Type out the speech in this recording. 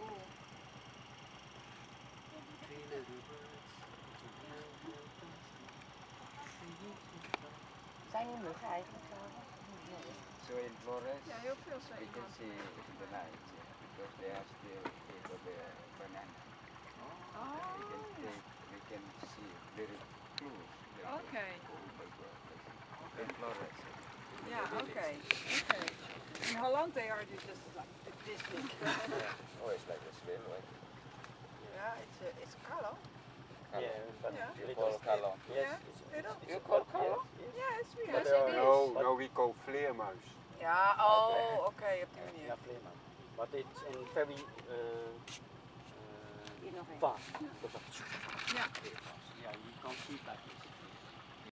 Oh. Zijn die muggen eigenlijk? Zo in Flores, ja, heel veel zijn we can see the light because they are still people there, banana. Oh. We can take, we can see very close. Oké. okay. Cool. In Flores. Yeah. Okay. In Holland they are just like this big. Oh, it's like a swim, right? yeah, it's uh, it's color. Yeah, but Yeah. You call kalong. Yes, Yeah, it's, little. it's, You call yes, kalong? yes. We are- No, no, we call vleermuis. Ja, oh, oké, op die manier. Yeah, flavor. But it's in very uh, uh, één.